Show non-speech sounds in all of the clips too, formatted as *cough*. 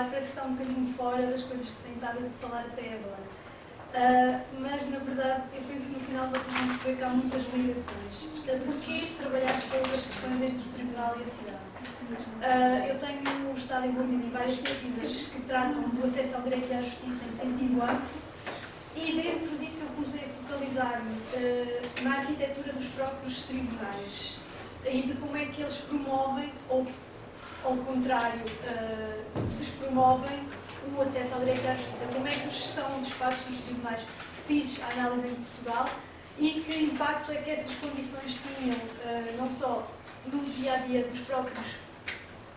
falar parece que está um bocadinho fora das coisas que se tem estado a falar até agora. Uh, mas, na verdade, eu penso que no final vocês vão perceber que há muitas ligações. Porquê trabalhar sobre as questões entre o Tribunal e a cidade? Uh, eu tenho estado envolvido em várias pesquisas que tratam do acesso ao direito e à justiça em sentido amplo e dentro disso eu comecei a focalizar-me uh, na arquitetura dos próprios tribunais e de como é que eles promovem, ou ao contrário, uh, despromovem o acesso ao direito à justiça. Como é são os espaços dos tribunais? Fiz a análise em Portugal e que impacto é que essas condições tinham, uh, não só no dia a dia dos próprios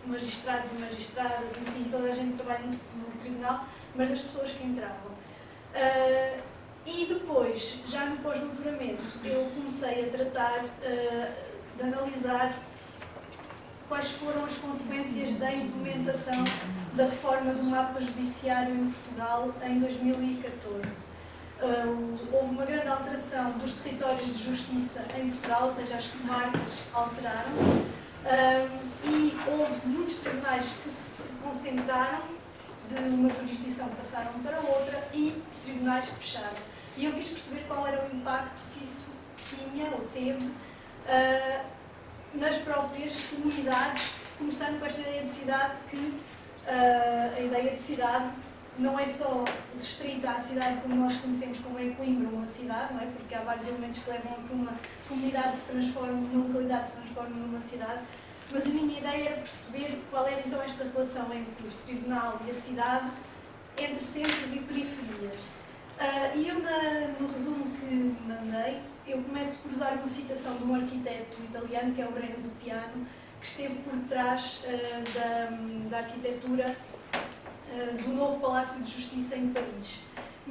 magistrados e magistradas, enfim, toda a gente que trabalha no, tribunal, mas das pessoas que entravam. Uh, e depois, já no pós-doutoramento, eu comecei a tratar, uh, de analisar quais foram as consequências da implementação da reforma do mapa judiciário em Portugal em 2014. Uh, houve uma grande alteração dos territórios de justiça em Portugal, ou seja, as comarcas alteraram-se, uh, e houve muitos tribunais que se concentraram de uma jurisdição passaram para outra e tribunais que fecharam. E eu quis perceber qual era o impacto que isso tinha ou teve uh, nas próprias comunidades, começando com esta ideia de cidade que uh, a ideia de cidade não é só restrita à cidade como nós conhecemos como é Coimbra, uma cidade, não é? porque há vários elementos que levam a que uma comunidade se transforme, uma localidade se transforme numa cidade, mas a minha ideia era perceber qual era então esta relação entre o tribunal e a cidade, entre centros e periferias. Uh, e eu, na, no resumo que mandei, eu começo por usar uma citação de um arquiteto italiano, que é o Renzo Piano, que esteve por trás uh, da, da, arquitetura uh, do novo Palácio de Justiça em Paris.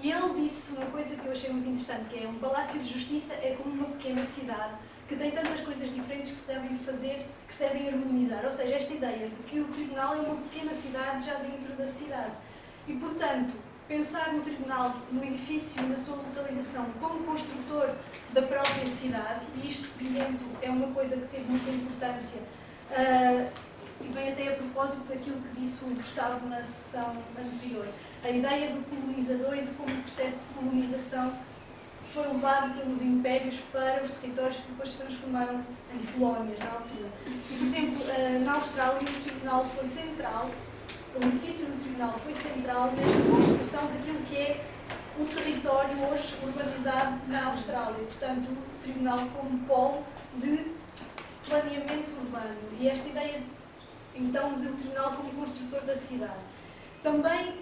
E ele disse uma coisa que eu achei muito interessante, que é um Palácio de Justiça é como uma pequena cidade que tem tantas coisas diferentes que se devem fazer, que se devem harmonizar. Ou seja, esta ideia de que o tribunal é uma pequena cidade já dentro da cidade. E, portanto, pensar no tribunal, no edifício, na sua localização, como construtor da própria cidade, e isto, por exemplo, é uma coisa que teve muita importância, uh, e vem até a propósito daquilo que disse o Gustavo na sessão anterior, a ideia do colonizador e de como o processo de colonização foi levado pelos impérios para os territórios que depois se transformaram em colónias na altura. E, por exemplo, uh, na Austrália o tribunal foi central o edifício do tribunal foi central nesta construção daquilo que é o território hoje urbanizado na Austrália. Portanto, o tribunal como polo de planeamento urbano. E esta ideia, então, do tribunal como construtor da cidade. Também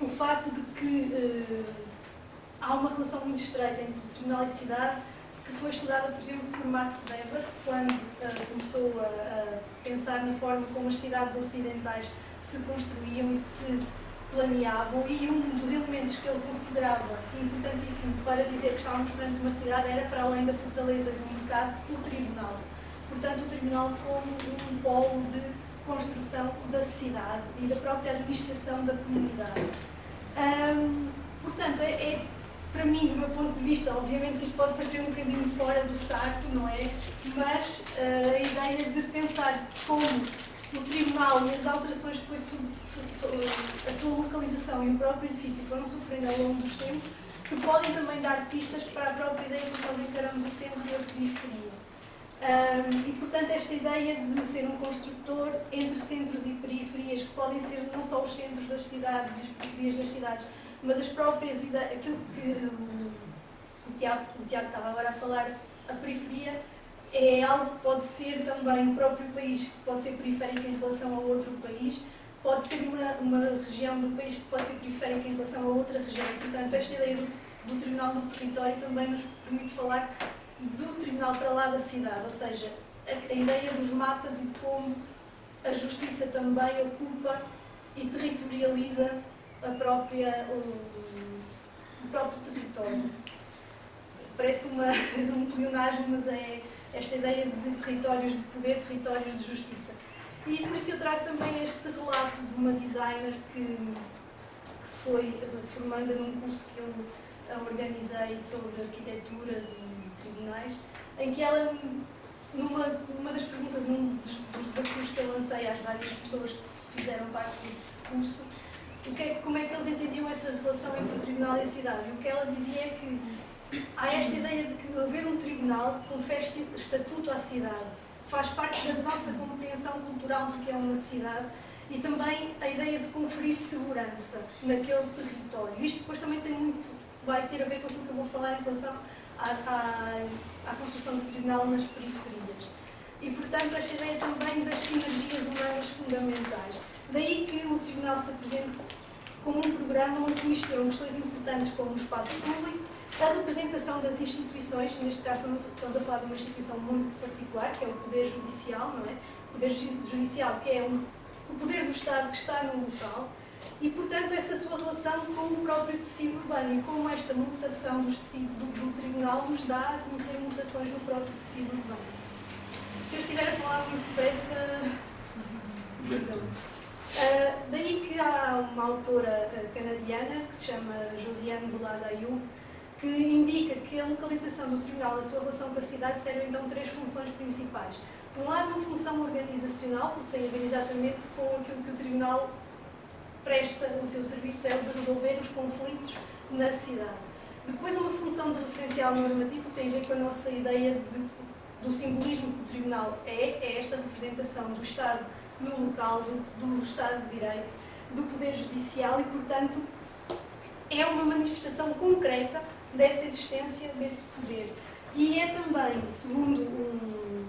o facto de que uh, há uma relação muito estreita entre tribunal e cidade, que foi estudada, por exemplo, por Max Weber, quando uh, começou a, a pensar na forma como as cidades ocidentais se construíam e se planeavam e um dos elementos que ele considerava importantíssimo para dizer que estávamos perante uma cidade era, para além da fortaleza do mercado, o tribunal. Portanto, o tribunal como um polo de construção da cidade e da própria administração da comunidade. Portanto, é, é, para mim, do meu ponto de vista, obviamente isto pode parecer um bocadinho fora do saco, não é? Mas uh, a ideia de pensar como o Tribunal e as alterações que foi a sua localização e o próprio edifício foram sofrendo ao longo dos tempos, que podem também dar pistas para a própria ideia que nós encaramos o centro e a periferia. Um, e, portanto, esta ideia de ser um construtor entre centros e periferias, que podem ser não só os centros das cidades e as periferias das cidades, mas as próprias ideias, aquilo que o Tiago, o Tiago estava agora a falar, a periferia é algo que pode ser também o próprio país, que pode ser periférico em relação a outro país, pode ser uma, uma região do país que pode ser periférica em relação a outra região. Portanto, esta ideia do, do Tribunal do Território também nos permite falar do Tribunal para lá da cidade, ou seja, a, a ideia dos mapas e de como a justiça também ocupa e territorializa a própria, o, o próprio território. Parece uma, *laughs* um pleonasmo, mas é, esta ideia de territórios de poder, territórios de justiça. E por isso eu trago também este relato de uma designer que, que foi formanda num curso que eu organizei sobre arquiteturas e tribunais, em que ela numa, numa das perguntas, num dos, dos desafios que eu lancei às várias pessoas que fizeram parte desse curso, o que é, como é que eles entendiam essa relação entre o tribunal e a cidade. E o que ela dizia é que há esta ideia de que haver um tribunal confere estatuto à cidade, faz parte da nossa compreensão cultural do que é uma cidade e também a ideia de conferir segurança naquele território. Isto depois também tem muito, vai ter a ver com aquilo que eu vou falar em relação à, à, à construção do tribunal nas periferias. E, portanto, esta ideia também das sinergias humanas fundamentais. Daí que o Tribunal se apresenta como um programa onde se misturam questões importantes como o espaço público, a representação das instituições, neste caso estamos a falar de uma instituição muito particular, que é o Poder Judicial, não é? O Poder Judicial, que é um, o poder do Estado que está no local, e, portanto, essa sua relação com o próprio tecido urbano e como esta mutação do, tecido, do, do Tribunal nos dá a conhecer mutações no próprio tecido urbano. Se eu estiver a falar muito depressa, Uh, daí que há uma autora uh, canadiana que se chama Josiane Boulada Ayub, que indica que a localização do tribunal, a sua relação com a cidade, serve então três funções principais. Por um lado, uma função organizacional, porque tem a ver exatamente com aquilo que o tribunal presta o seu serviço, é o de resolver os conflitos na cidade. Depois, uma função de referencial normativo, que tem a ver com a nossa ideia de, do simbolismo que o tribunal é, é esta representação do Estado no local do, do Estado de Direito, do Poder Judicial e, portanto, é uma manifestação concreta dessa existência, desse poder. E é também, segundo um,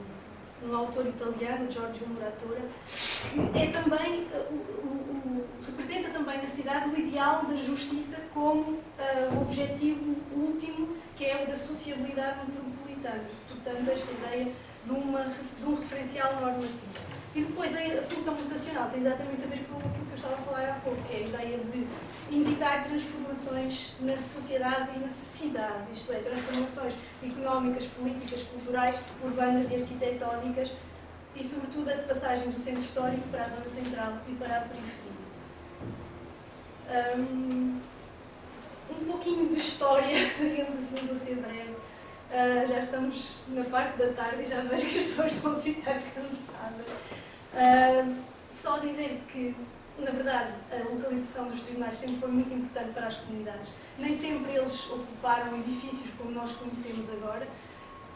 um autor italiano, Giorgio Muratora, é também, o, o, representa também na cidade o ideal da justiça como uh, objetivo último, que é o da sociabilidade metropolitana. Portanto, esta ideia de, uma, de um referencial normativo. E depois a função mutacional tem exatamente a ver com aquilo que eu estava a falar há pouco, que é a ideia de indicar transformações na sociedade e na cidade, isto é, transformações económicas, políticas, culturais, urbanas e arquitetónicas, e sobretudo a passagem do centro histórico para a zona central e para a periferia. Um, um pouquinho de história, *laughs* digamos assim, vou ser breve. Uh, já estamos na parte da tarde e já vejo que as pessoas estão a ficar cansadas. Uh, só dizer que, na verdade, a localização dos tribunais sempre foi muito importante para as comunidades. Nem sempre eles ocuparam edifícios como nós conhecemos agora.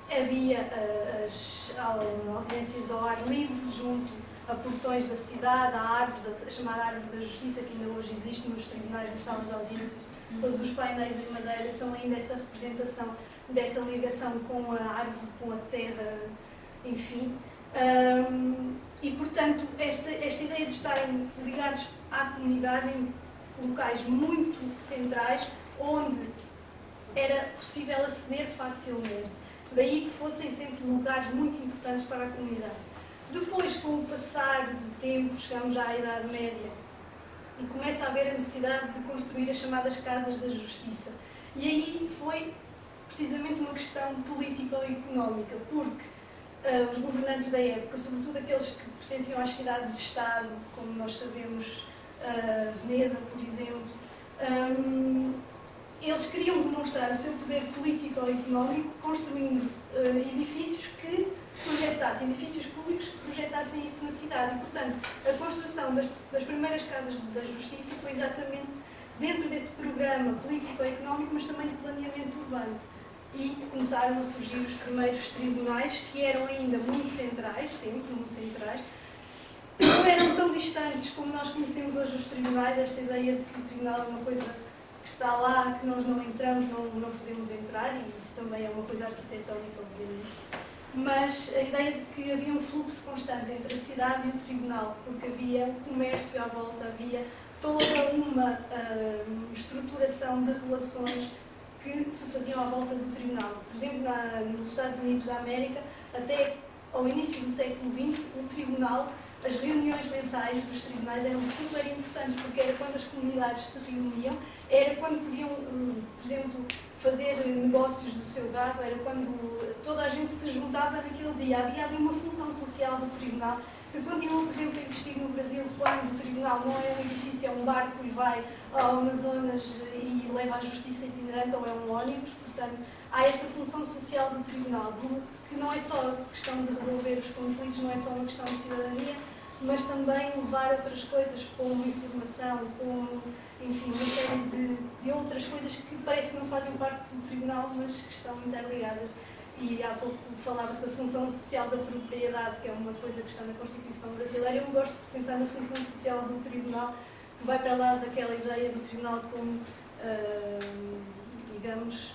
Havia uh, as audiências ao ar livre, junto a portões da cidade, a árvores, a chamada árvore da justiça, que ainda hoje existe nos tribunais, nas salas de audiências. Todos os painéis em madeira são ainda essa representação dessa ligação com a árvore, com a terra, enfim. Um, e, portanto, esta, esta ideia de estarem ligados à comunidade em locais muito centrais, onde era possível aceder facilmente. Daí que fossem sempre lugares muito importantes para a comunidade. Depois, com o passar do tempo, chegamos à Idade Média e começa a haver a necessidade de construir as chamadas Casas da Justiça. E aí foi precisamente uma questão político-económica, porque uh, os governantes da época, sobretudo aqueles que pertenciam às cidades-estado, como nós sabemos, uh, Veneza, por exemplo, um, eles queriam demonstrar o seu poder político-económico construindo uh, edifícios que projetassem, edifícios públicos que projetassem isso na cidade. E, portanto, a construção das, das primeiras casas da justiça foi exatamente dentro desse programa político-económico, mas também de planeamento urbano e começaram a surgir os primeiros tribunais, que eram ainda muito centrais, sempre muito centrais, não eram tão distantes como nós conhecemos hoje os tribunais, esta ideia de que o tribunal é uma coisa que está lá, que nós não entramos, não, não podemos entrar, e isso também é uma coisa arquitetónica, obviamente. Mas a ideia de que havia um fluxo constante entre a cidade e o tribunal, porque havia comércio à volta, havia toda uma uh, estruturação de relações que se faziam à volta do tribunal. Por exemplo, na, nos Estados Unidos da América, até ao início do século XX, o tribunal, as reuniões mensais dos tribunais eram super importantes, porque era quando as comunidades se reuniam, era quando podiam, hum, por exemplo, fazer negócios do seu gado, era quando toda a gente se juntava naquele dia. Havia ali uma função social do tribunal que continuam, por exemplo, a existir no Brasil quando o tribunal não é um edifício, é um barco e vai ao Amazonas e leva à justiça itinerante ou é um ônibus. Portanto, há esta função social do tribunal, que não é só questão de resolver os conflitos, não é só uma questão de cidadania, mas também levar outras coisas como informação, como, enfim, uma série de, de outras coisas que parece que não fazem parte do tribunal, mas que estão interligadas. E há pouco falava-se da função social da propriedade, que é uma coisa que está na Constituição brasileira. Eu gosto de pensar na função social do tribunal, que vai para lá daquela ideia do tribunal como, uh, digamos,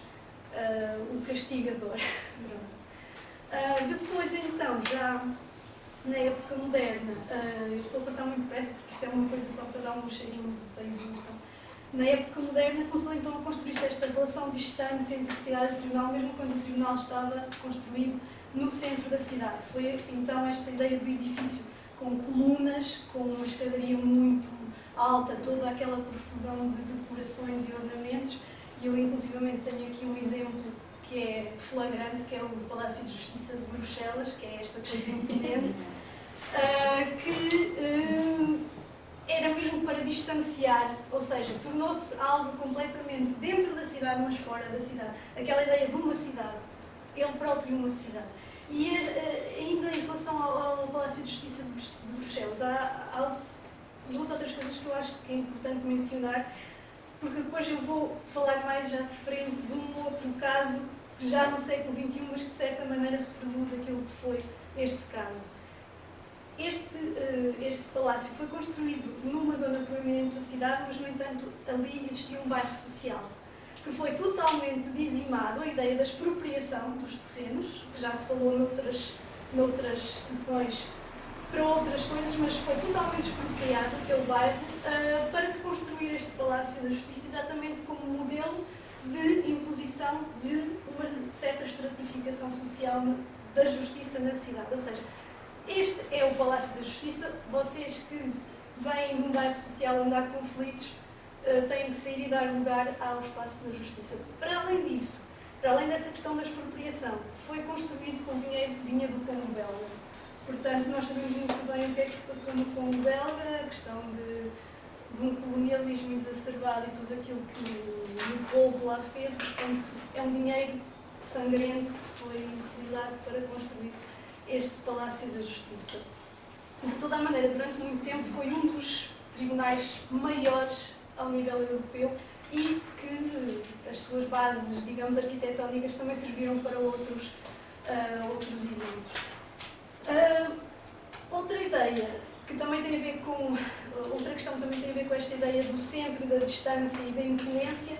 uh, o castigador. *laughs* uh, depois, então, já na época moderna, eu estou a passar muito depressa porque isto é uma coisa só para dar um cheirinho da evolução. Na época moderna começou então a construir-se esta relação distante entre a cidade e o tribunal, mesmo quando o tribunal estava construído no centro da cidade. Foi então esta ideia do edifício com colunas, com uma escadaria muito alta, toda aquela profusão de decorações e ornamentos. E eu, inclusivamente, tenho aqui um exemplo que é flagrante, que é o Palácio de Justiça de Bruxelas, que é esta coisa imponente, *laughs* distanciar, ou seja, tornou-se algo completamente dentro da cidade, mas fora da cidade. Aquela ideia de uma cidade, ele próprio uma cidade. E uh, ainda em relação ao, Palácio de Justiça de Bruxelas, há, há duas outras coisas que eu acho que é importante mencionar, porque depois eu vou falar mais de frente de um outro caso já no século XXI, mas que de certa maneira reproduz aquilo que foi este caso. Este, uh, este palácio foi construído numa zona proeminente da cidade, mas, no entanto, ali existia um bairro social, que foi totalmente dizimado, a ideia da expropriação dos terrenos, que já se falou noutras, noutras sessões para outras coisas, mas foi totalmente expropriado aquele bairro uh, para se construir este Palácio da Justiça, exatamente como modelo de imposição de uma certa estratificação social da justiça na cidade. Ou seja, este é o Palácio da Justiça. Vocês que vêm de um bairro social onde há conflitos eh, têm que sair e dar lugar ao espaço da justiça. Para além disso, para além dessa questão da expropriação, foi construído com dinheiro que vinha do Congo belga. Portanto, nós sabemos muito bem o que é que se passou no Congo belga, a questão de de um colonialismo exacerbado e tudo aquilo que o povo lá fez, portanto, é um dinheiro sangrento que foi utilizado para construir este Palácio da Justiça. De toda a maneira, durante muito tempo foi um dos tribunais maiores ao nível europeu e que as suas bases, digamos, arquitetónicas também serviram para outros, uh, outros exemplos. Uh, outra ideia que também tem a ver com, outra questão que também tem a ver com esta ideia do centro, da distância e da imponência,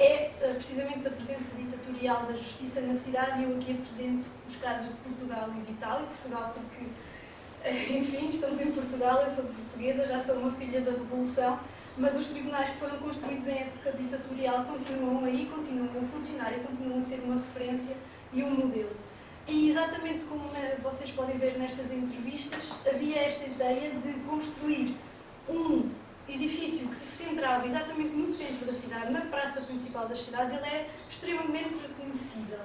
é eh, precisamente a presença ditatorial da justiça na cidade, e eu aqui apresento os casos de Portugal e de Itália. Portugal porque, eh, enfim, estamos em Portugal, eu sou portuguesa, já sou uma filha da Revolução, mas os tribunais que foram construídos em época ditatorial continuam aí, continuam a funcionar e continuam a ser uma referência e um modelo. E exatamente como vocês podem ver nestas entrevistas, havia esta ideia de construir um edifício que se centrava exatamente no centro da cidade, na praça principal das cidades, ele é extremamente reconhecível.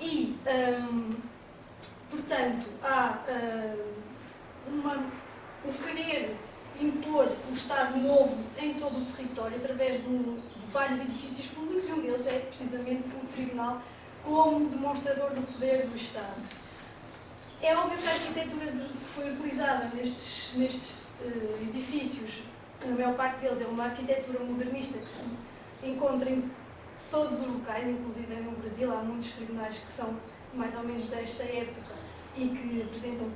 E, hum, portanto, há hum, uma, o querer impor o Estado novo em todo o território através de, um, de vários edifícios públicos, e um deles é precisamente o Tribunal como demonstrador do poder do Estado. É óbvio que a arquitetura que foi utilizada nestes, nestes uh, edifícios, na maior parte deles, é uma arquitetura modernista que se encontra em todos os locais, inclusive no Brasil, há muitos tribunais que são mais ou menos desta época e que apresentam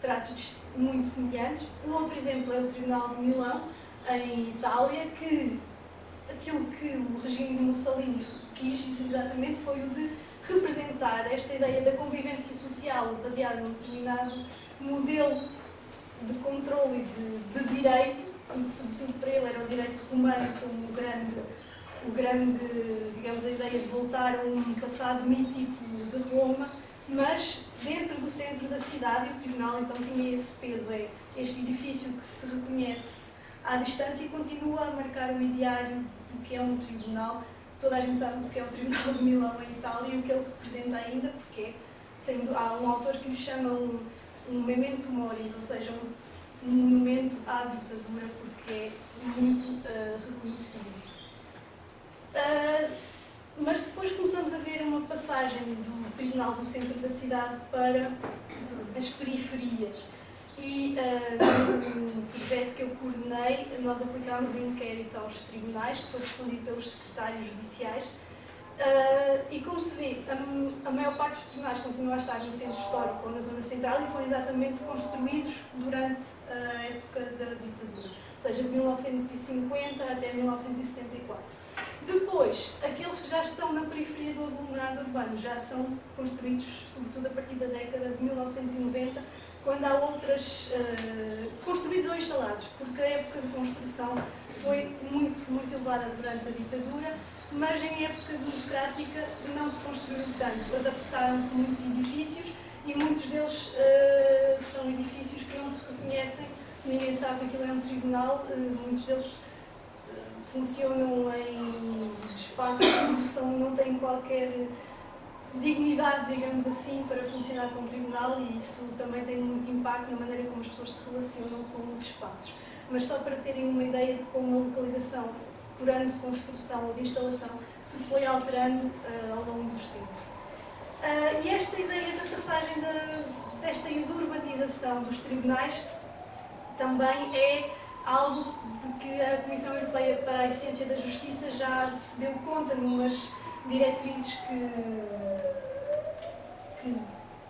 traços muito semelhantes. Um outro exemplo é o Tribunal de Milão, em Itália, que aquilo que o regime de Mussolini quis exatamente foi o de representar esta ideia da convivência social baseada num determinado modelo de controle e de, de direito, e sobretudo para ele era o direito romano como o grande, o grande, digamos, a ideia de voltar a um passado mítico de Roma, mas dentro do centro da cidade, o tribunal então tinha esse peso, é este edifício que se reconhece à distância e continua a marcar o ideário do que é um tribunal, toda a gente sabe o que é o Tribunal de Milão em Itália e o que ele representa ainda, porque sendo, há um autor que lhe chama um, um memento moris, ou seja, um, um monumento à ditadura, porque é muito uh, reconhecido. Uh, mas depois começamos a ver uma passagem do Tribunal do Centro da cidade para as periferias. E uh, no projeto que eu coordenei, nós aplicámos um inquérito aos tribunais, que foi respondido pelos secretários judiciais. Uh, e como se vê, a, a, maior parte dos tribunais continua a estar no centro histórico ou na zona central e foram exatamente construídos durante a época da ditadura, ou seja, de 1950 até 1974. Depois, aqueles que já estão na periferia do aglomerado urbano já são construídos, sobretudo a partir da década de 1990, quando há outras uh, construídos ou instalados, porque a época de construção foi muito, muito elevada durante a ditadura, mas em época democrática não se construiu tanto. Adaptaram-se muitos edifícios e muitos deles uh, são edifícios que não se reconhecem, ninguém sabe que aquilo é um tribunal, uh, muitos deles funcionam em espaços que são, não têm qualquer dignidade, digamos assim, para funcionar como tribunal e isso também tem muito impacto na maneira como as pessoas se relacionam com os espaços. Mas só para terem uma ideia de como a localização, por ano de construção ou de instalação, se foi alterando uh, ao longo dos tempos. Uh, e esta ideia da passagem de, desta exurbanização dos tribunais também é algo de que a Comissão Europeia para a Eficiência da Justiça já se deu conta numas diretrizes que, que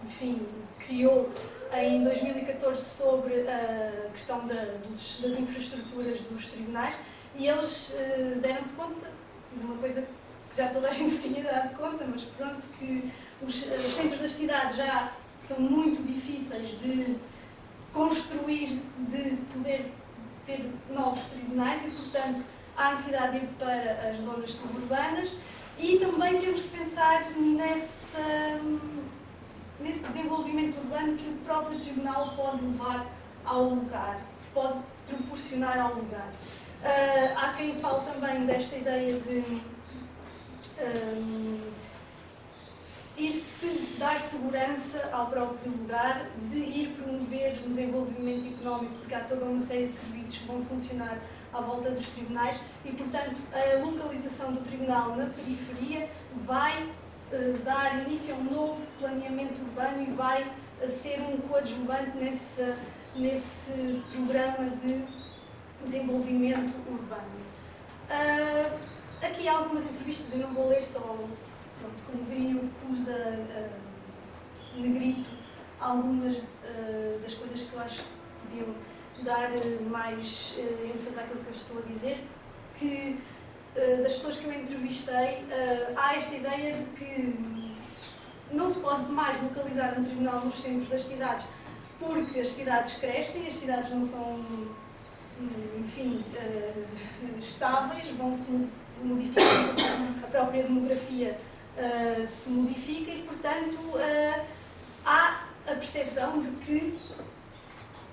enfim, criou em 2014 sobre a questão da, dos, das infraestruturas dos tribunais e eles uh, deram-se conta de uma coisa que já toda a gente *laughs* se tinha dado conta, mas pronto, que os, os centros das cidades já são muito difíceis de construir, de poder ter novos tribunais e, portanto, há necessidade de ir para as zonas suburbanas e também temos que pensar nessa, nesse desenvolvimento urbano que o próprio tribunal pode levar ao lugar, pode proporcionar ao lugar. Uh, há quem fale também desta ideia de um, ir -se, dar segurança ao próprio lugar, de ir promover o desenvolvimento económico, porque há toda uma série de serviços que vão funcionar à volta dos tribunais e, portanto, a localização do tribunal na periferia vai uh, dar início a um novo planeamento urbano e vai ser um coadjuvante nesse, nesse programa de desenvolvimento urbano. Uh, aqui há algumas entrevistas, eu não vou ler só, pronto, como viram, eu pus a, a negrito algumas das coisas que eu acho que podiam dar mais uh, ênfase àquilo que eu estou a dizer, que uh, das pessoas que eu entrevistei, uh, há esta ideia de que não se pode mais localizar um tribunal nos centros das cidades, porque as cidades crescem, as cidades não são, enfim, estáveis, vão-se modificando, a própria demografia se modifica e, portanto, há a percepção de que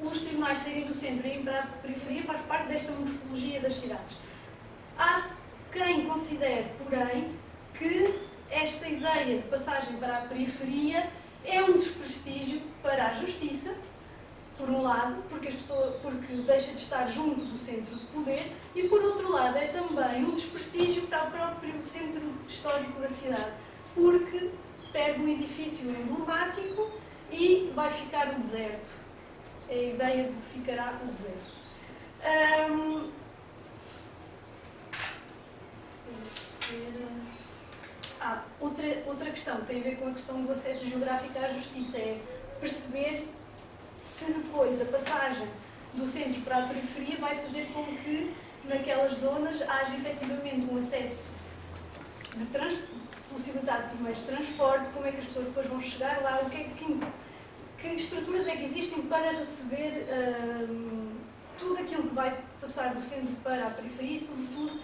os tribunais saírem do centro e irem para a periferia faz parte desta morfologia das cidades. Há quem considere, porém, que esta ideia de passagem para a periferia é um desprestígio para a justiça, por um lado, porque, as pessoas, porque deixa de estar junto do centro de poder, e por outro lado é também um desprestígio para o próprio centro histórico da cidade, porque perde um edifício emblemático e vai ficar o deserto é a ideia de que ficará no deserto. Um, ah, outra, outra questão que tem a ver com a questão do acesso geográfico à justiça é perceber se depois a passagem do centro para a periferia vai fazer com que naquelas zonas haja efetivamente um acesso de trans, possibilidade de mais transporte, como é que as pessoas depois vão chegar lá, o que é que que estruturas é que existem para receber hum, tudo aquilo que vai passar do centro para a periferia e, sobretudo,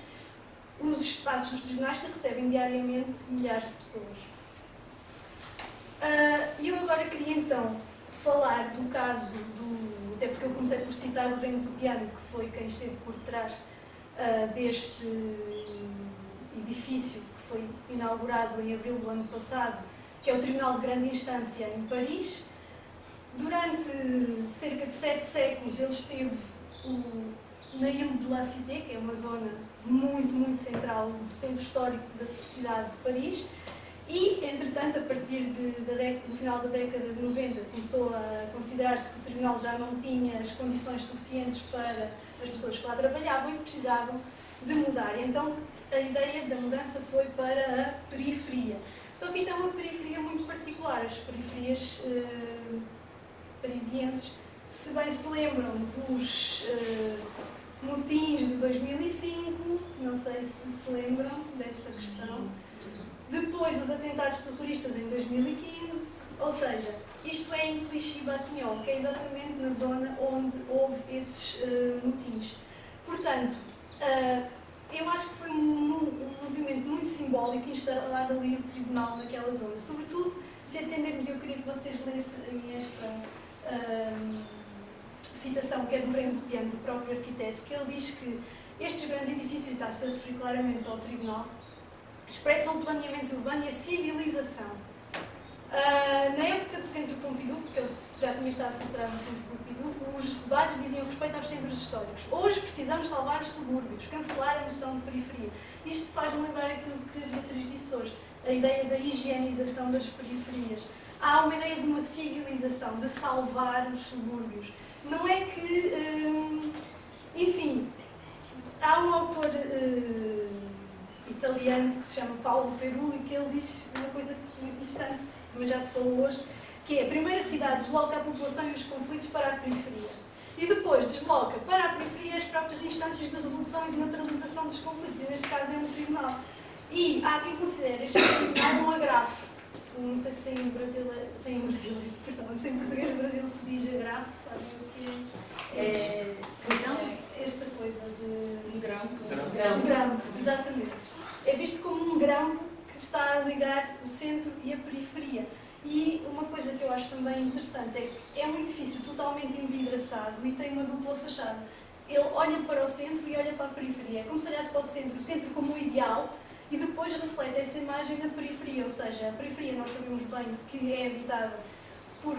os espaços dos tribunais que recebem diariamente milhares de pessoas. Uh, eu agora queria então falar do caso do. Até porque eu comecei por citar o Renzo Piano, que foi quem esteve por trás uh, deste edifício que foi inaugurado em abril do ano passado, que é o Tribunal de Grande Instância em Paris Durante cerca de sete séculos ele esteve o, na Ile de la Cité, que é uma zona muito, muito central do centro histórico da cidade de Paris, e, entretanto, a partir de, do final da década de 90, começou a considerar-se que o tribunal já não tinha as condições suficientes para as pessoas que lá trabalhavam e precisavam de mudar. Então, a ideia da mudança foi para a periferia. Só que isto é uma periferia muito particular. As periferias eh, parisienses, se bem se lembram dos eh, motins de 2005, não sei se se lembram dessa questão depois, os atentados terroristas em 2015, ou seja, isto é em Clichy-Batignon, que é exatamente na zona onde houve esses uh, motins. Portanto, uh, eu acho que foi um, um, movimento muito simbólico instalar ali o tribunal naquela zona. Sobretudo, se atendermos, eu queria que vocês lessem esta uh, citação, que é do Renzo Piano, do próprio arquiteto, que ele diz que estes grandes edifícios, está-se a referir claramente ao tribunal, expressam o planeamento urbano e a civilização. Uh, na época do Centro Pompidou, porque eu já tinha estado por trás do Centro Pompidou, os debates diziam respeito aos centros históricos. Hoje precisamos salvar os subúrbios, cancelar a noção de periferia. Isto faz-me lembrar aquilo que Beatriz disse hoje, a ideia da higienização das periferias. Há uma ideia de uma civilização, de salvar os subúrbios. Não é que, hum, enfim, há um autor... Hum, italiano que se chama Paulo Perulli, que ele diz uma coisa muito interessante, também já se falou hoje, que é a primeira cidade desloca a população e os conflitos para a periferia. E depois desloca para a periferia as próprias instâncias de resolução e de neutralização dos conflitos, e neste caso é um tribunal. E há quem considere este tribunal um agrafo. Não sei se em brasileiro, se em brasileiro, perdão, se em português Brasil se diz agrafo, sabem o que é? É, é esta coisa de. Um grampo. Um grampo, exatamente é visto como um grampo que está a ligar o centro e a periferia. E uma coisa que eu acho também interessante é que é um edifício totalmente envidraçado e tem uma dupla fachada. Ele olha para o centro e olha para a periferia. É como se olhasse para o centro, o centro como o ideal, e depois reflete essa imagem na periferia. Ou seja, a periferia nós sabemos bem que é habitada por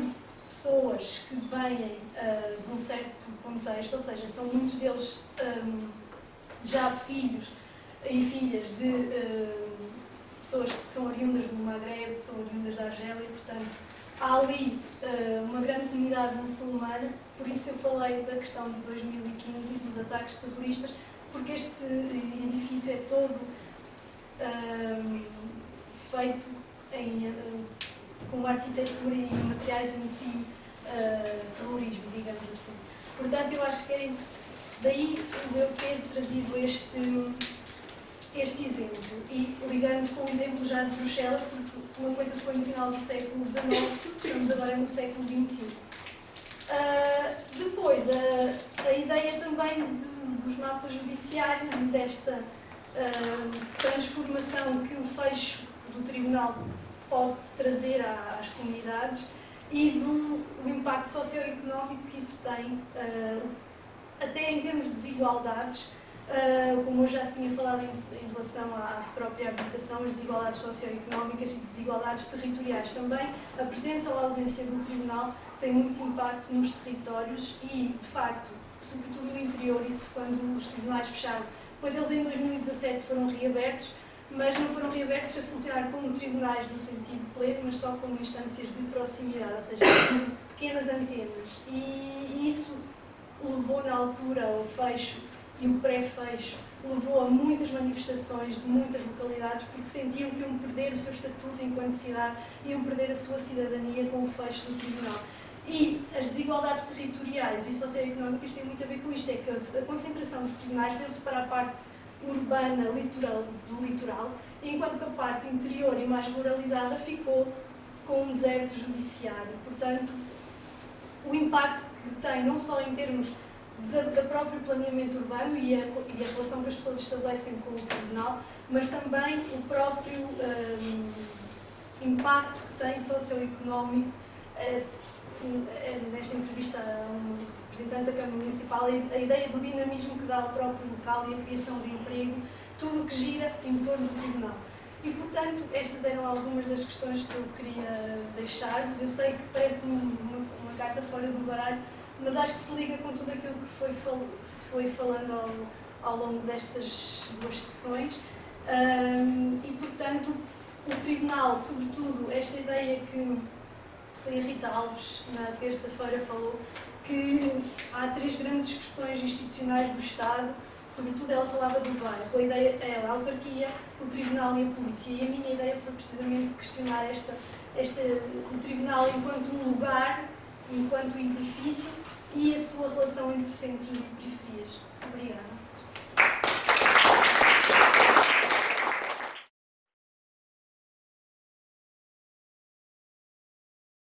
pessoas que vêm uh, de um certo contexto, ou seja, são muitos deles um, já filhos e filhas de uh, pessoas que são oriundas do Maghreb, que são oriundas da Argélia, e, portanto, há ali uh, uma grande comunidade muçulmana, por isso eu falei da questão de 2015 e dos ataques terroristas, porque este edifício é todo uh, feito em, com arquitetura e materiais anti-terrorismo, digamos assim. Portanto, eu acho que é daí eu ter trazido este este exemplo e ligando com o exemplo já de Bruxelas, porque uma coisa foi no final do século XIX, estamos agora no século XXI. Uh, ah, depois, a, a ideia também de, dos mapas judiciários e desta uh, transformação que o fecho do tribunal pode trazer às comunidades e do impacto socioeconómico que isso tem, uh, até em termos de desigualdades, Uh, como eu já se tinha falado em, em, relação à própria habitação, as desigualdades socioeconómicas e desigualdades territoriais também, a presença ou a ausência do tribunal tem muito impacto nos territórios e, de facto, sobretudo no interior, isso quando os tribunais fecharam. Pois eles em 2017 foram reabertos, mas não foram reabertos a funcionar como tribunais no sentido pleno, mas só como instâncias de proximidade, ou seja, pequenas antenas. E isso levou na altura ao fecho e o pré-fecho levou a muitas manifestações de muitas localidades porque sentiam que iam perder o seu estatuto enquanto cidade, iam perder a sua cidadania com o fecho do tribunal. E as desigualdades territoriais e socioeconómicas têm muito a ver com isto, é que a concentração dos tribunais deu-se para a parte urbana, litoral, do litoral, enquanto que a parte interior e mais ruralizada ficou com um deserto judiciário. Portanto, o impacto que tem, não só em termos do próprio planeamento urbano e a, e a, relação que as pessoas estabelecem com o tribunal, mas também o próprio um, impacto que tem socioeconómico. Uh, nesta entrevista a um representante da Câmara Municipal, a ideia do dinamismo que dá ao próprio local e a criação de emprego, tudo o que gira em torno do tribunal. E, portanto, estas eram algumas das questões que eu queria deixar-vos. Eu sei que parece-me uma, uma carta fora do baralho, mas acho que se liga com tudo aquilo que, foi que se foi falando ao, ao longo destas duas sessões. Um, e, portanto, o Tribunal, sobretudo, esta ideia que foi a Rita Alves, na terça-feira, falou, que há três grandes expressões institucionais do Estado, sobretudo ela falava do bairro, a ideia é a autarquia, o Tribunal e a Polícia. E a minha ideia foi precisamente questionar esta, esta, o Tribunal enquanto um lugar, enquanto edifício e a sua relação entre centros e periferias. Obrigada.